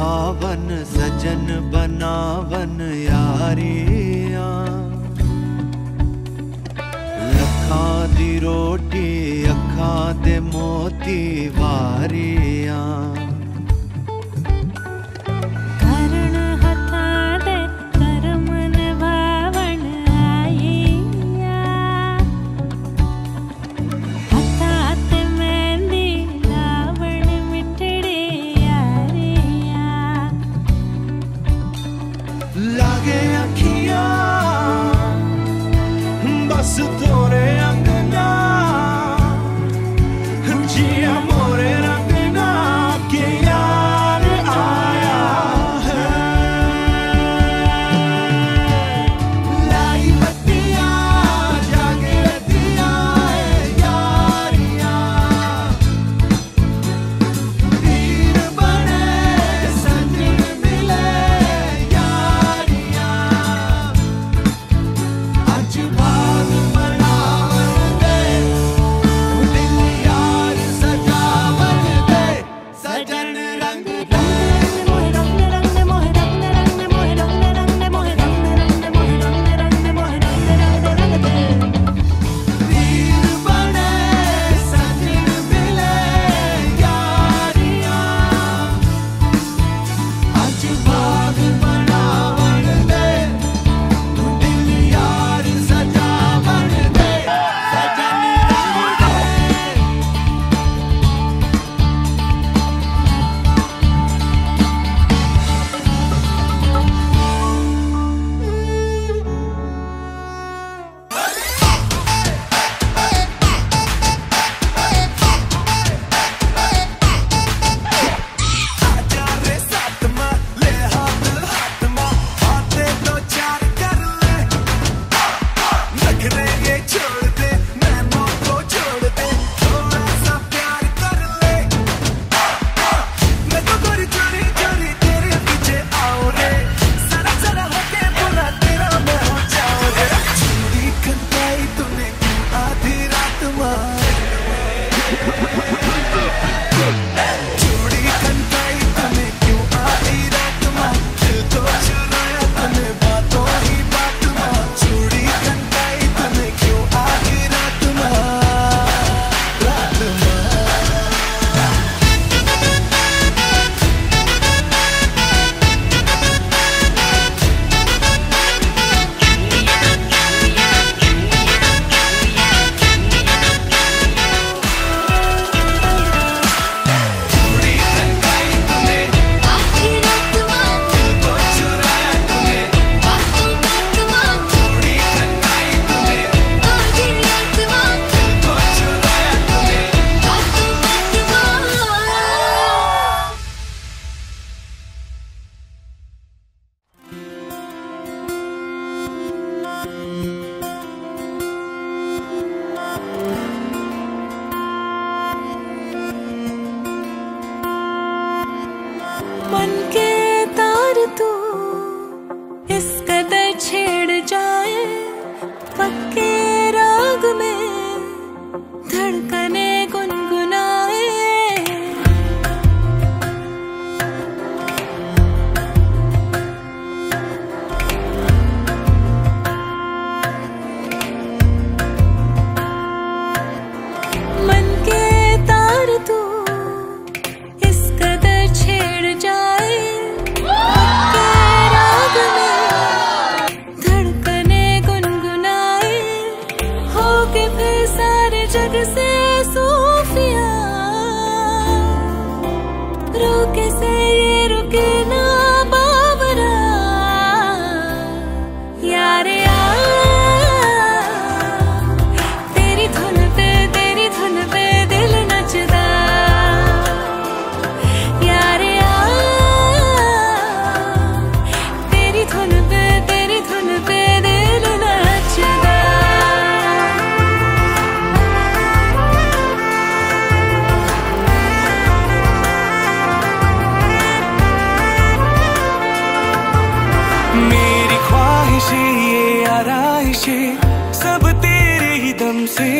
भावन सजन बनावन यारिया। लखां दी रोटी अखां दे मोती वारियाँ। dottore a ख्वाहिशें सब तेरे ही दम से।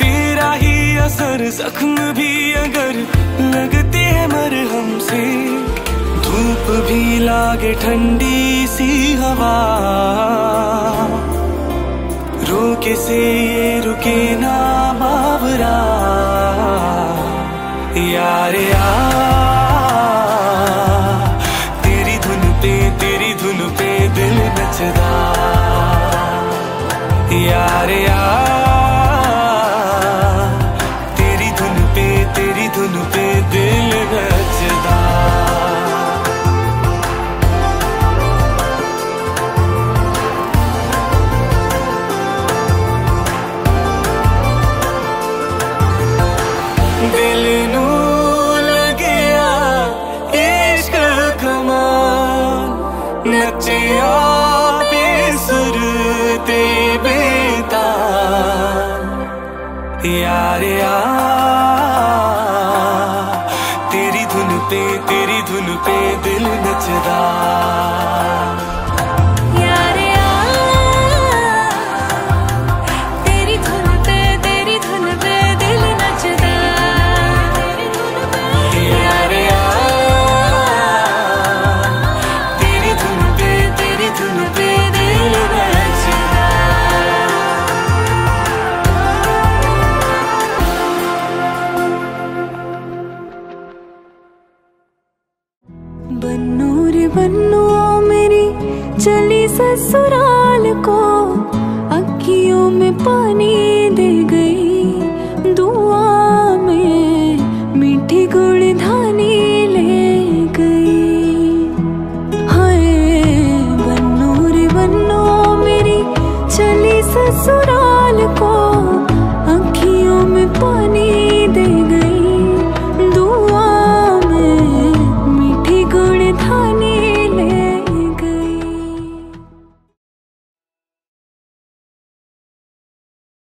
तेरा ही असर, जख्म भी अगर लगते हैं मर हमसे धूप भी लागे ठंडी सी हवा। रोके से ये रुके ना बाबरा यार आ, तेरी धुन पे, तेरी धुन पे दिल नचदा। यार यार। तेरी धुन पे तेरी धुन पे दिल नचदा। ससुराल को अखियों में पानी